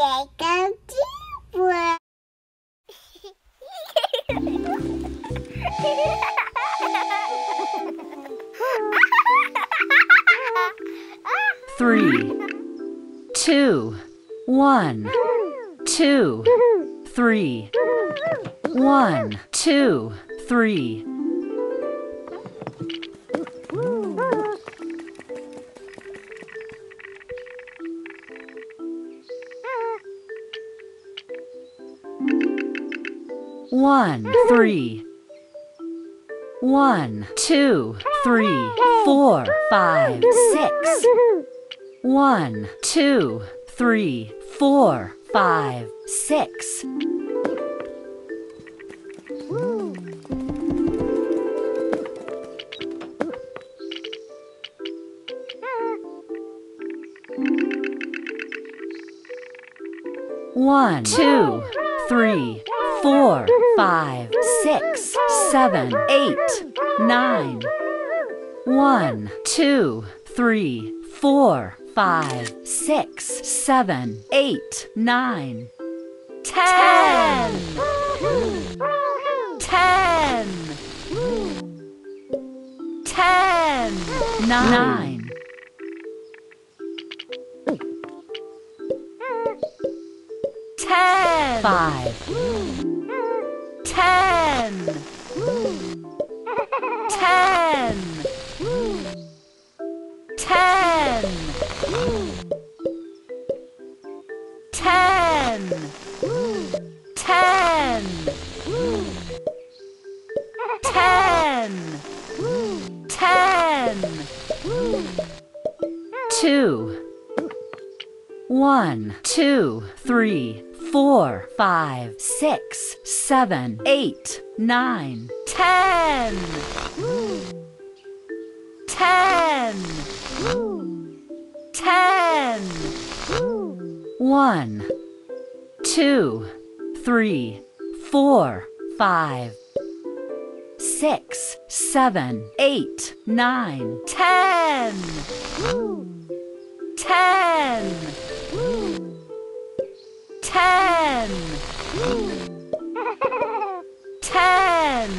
Jacob three, two, one, two, three, one, two, three. One, three. One, two, three, four, five, six. One, two, three, four, five, six. One, two, three, four, five, six, seven, eight, nine. One, two, three, four, five, six, seven, eight, nine, ten. Ten. Ten. Nine. Five. Ten. Ten. Ten. Ten. Ten. Ten. Ten. Two. One, two, three, four, five, six, seven, eight, nine, ten. Ten. Ten. One, two, three, four, five, six, seven, eight, nine, ten. Ten.